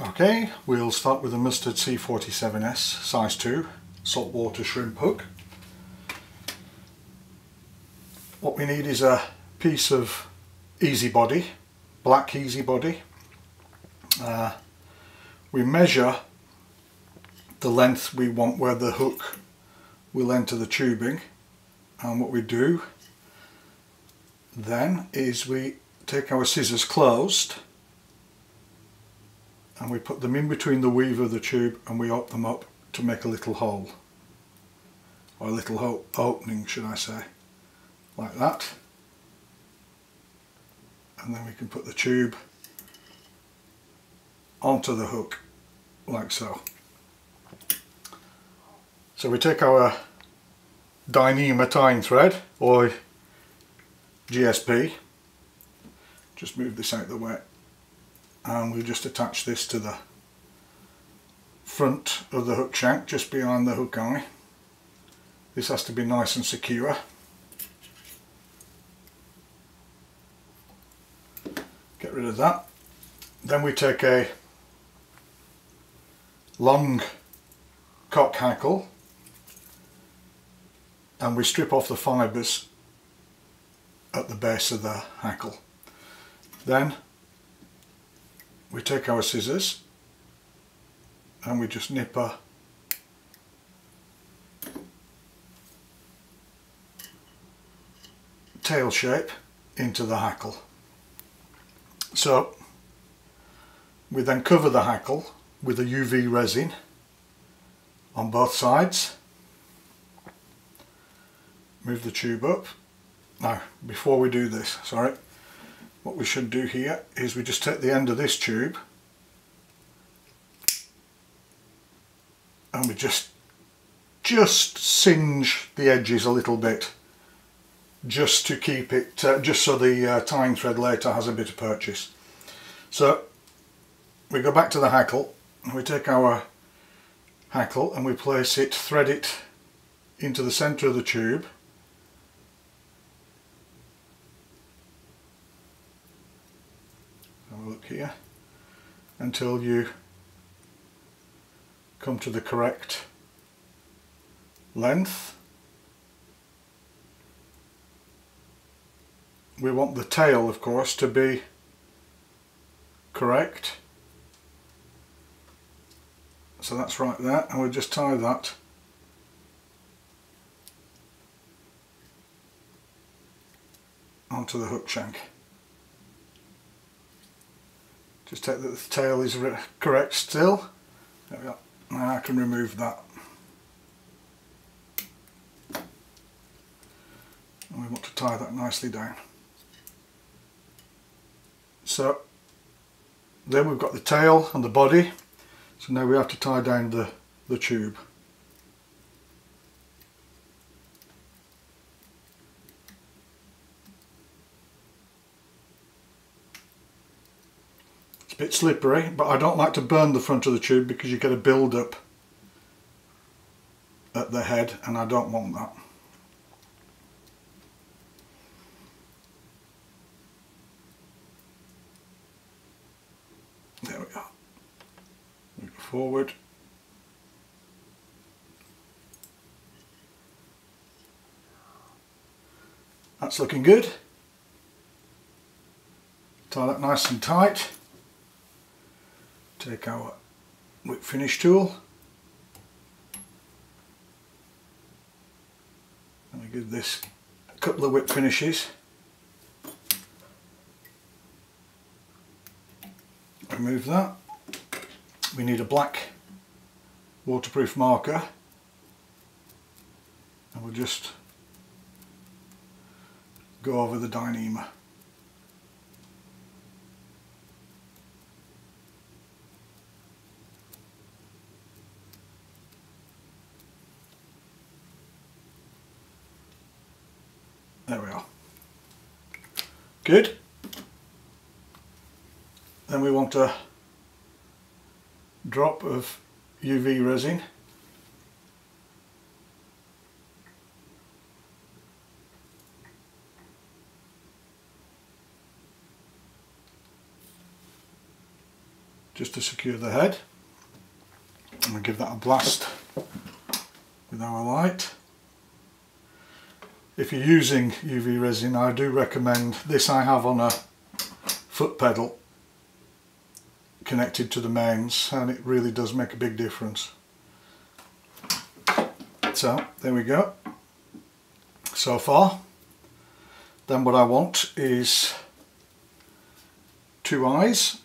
Okay, we'll start with the Mustad C47S size 2 saltwater shrimp hook. What we need is a piece of easy body, black easy body. Uh, we measure the length we want where the hook will enter the tubing and what we do then is we take our scissors closed and we put them in between the weave of the tube and we open them up to make a little hole. Or a little opening should I say. Like that. And then we can put the tube onto the hook like so. So we take our Dyneema tying thread or GSP just move this out of the way and we just attach this to the front of the hook shank just behind the hook eye. This has to be nice and secure. Get rid of that. Then we take a long cock hackle and we strip off the fibres at the base of the hackle. Then we take our scissors and we just nip a tail shape into the hackle. So we then cover the hackle with a UV resin on both sides. Move the tube up. Now, before we do this, sorry, what we should do here is we just take the end of this tube and we just just singe the edges a little bit just to keep it uh, just so the uh, tying thread later has a bit of purchase. So we go back to the hackle and we take our hackle and we place it thread it into the center of the tube here until you come to the correct length. We want the tail of course to be correct so that's right there and we'll just tie that onto the hook shank. Just check that the tail is correct still. There we go. Now I can remove that. And we want to tie that nicely down. So then we've got the tail and the body. So now we have to tie down the, the tube. Bit slippery but I don't like to burn the front of the tube because you get a build up at the head and I don't want that. There we. Move forward. That's looking good. Tie that nice and tight take our whip finish tool. And we give this a couple of whip finishes. Remove that. We need a black waterproof marker. And we'll just go over the Dyneema There we are. Good. Then we want a drop of UV resin. just to secure the head. To give that a blast with our light. If you're using UV resin I do recommend this I have on a foot pedal connected to the mains and it really does make a big difference. So there we go so far. Then what I want is two eyes.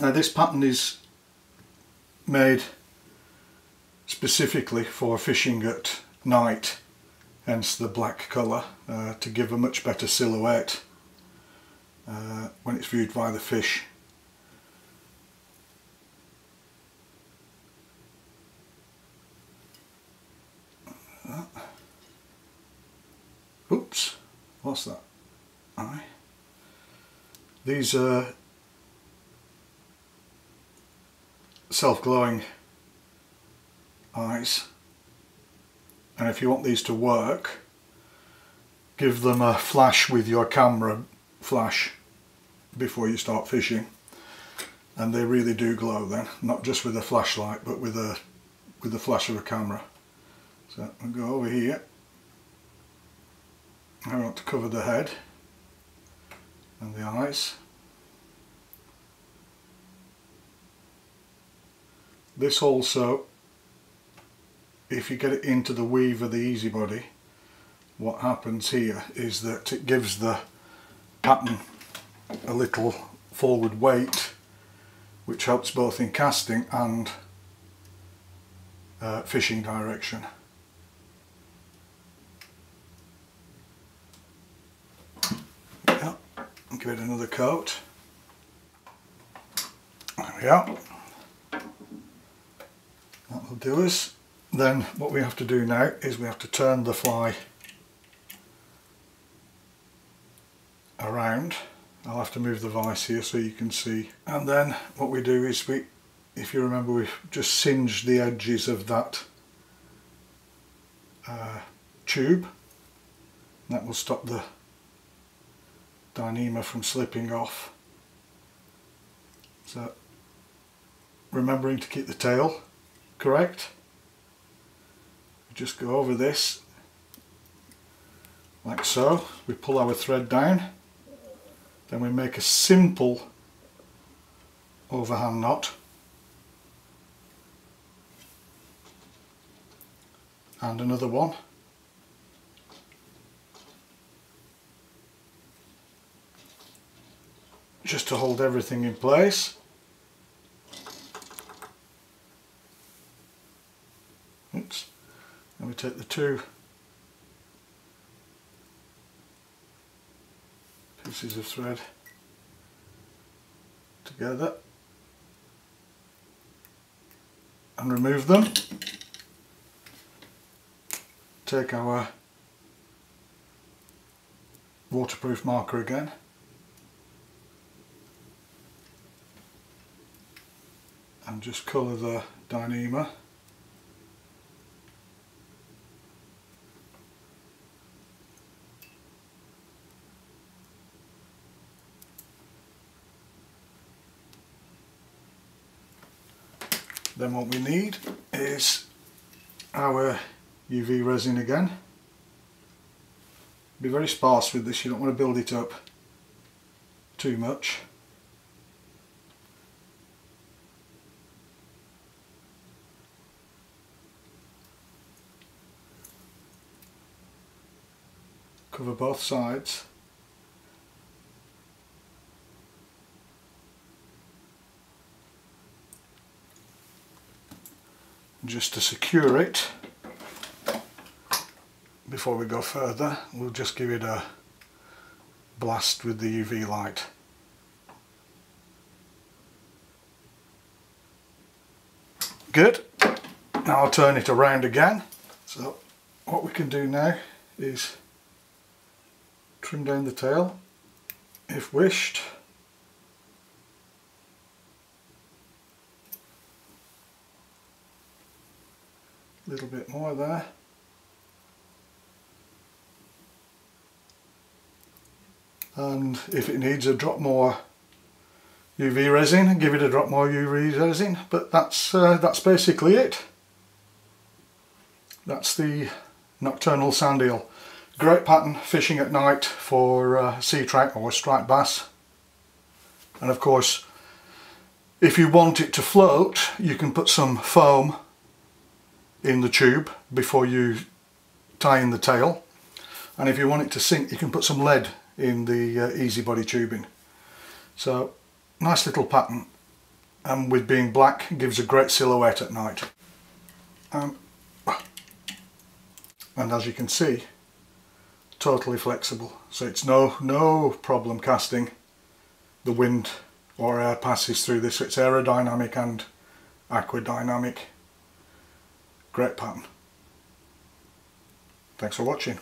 Now this pattern is made specifically for fishing at night hence the black colour uh, to give a much better silhouette uh, when it's viewed by the fish. Oops, what's that? Eye. These are self-glowing eyes and if you want these to work give them a flash with your camera flash before you start fishing. And they really do glow then not just with a flashlight but with a with the flash of a camera. So I'll go over here. I want to cover the head and the eyes. This also if you get it into the weave of the easy body what happens here is that it gives the pattern a little forward weight which helps both in casting and uh, fishing direction. Yeah, give it another coat. There we are. That will do us then what we have to do now is we have to turn the fly around. I'll have to move the vise here so you can see. And then what we do is we if you remember we've just singed the edges of that uh, tube. That will stop the Dyneema from slipping off. So remembering to keep the tail correct just go over this like so. We pull our thread down. Then we make a simple overhand knot. And another one. Just to hold everything in place oops and we take the two pieces of thread together and remove them. Take our waterproof marker again. And just colour the Dyneema Then what we need is our UV resin again. Be very sparse with this, you don't want to build it up too much. Cover both sides. Just to secure it. Before we go further we'll just give it a blast with the UV light. Good. Now I'll turn it around again. So what we can do now is trim down the tail if wished a little bit more there. And if it needs a drop more UV resin, give it a drop more UV resin, but that's uh, that's basically it. That's the nocturnal sand eel. Great pattern fishing at night for uh, sea trout or striped bass. And of course, if you want it to float, you can put some foam in the tube before you tie in the tail. And if you want it to sink, you can put some lead in the uh, easy body tubing. So nice little pattern and with being black gives a great silhouette at night. And, and as you can see totally flexible so it's no no problem casting the wind or air passes through this it's aerodynamic and aquadynamic great pattern thanks for watching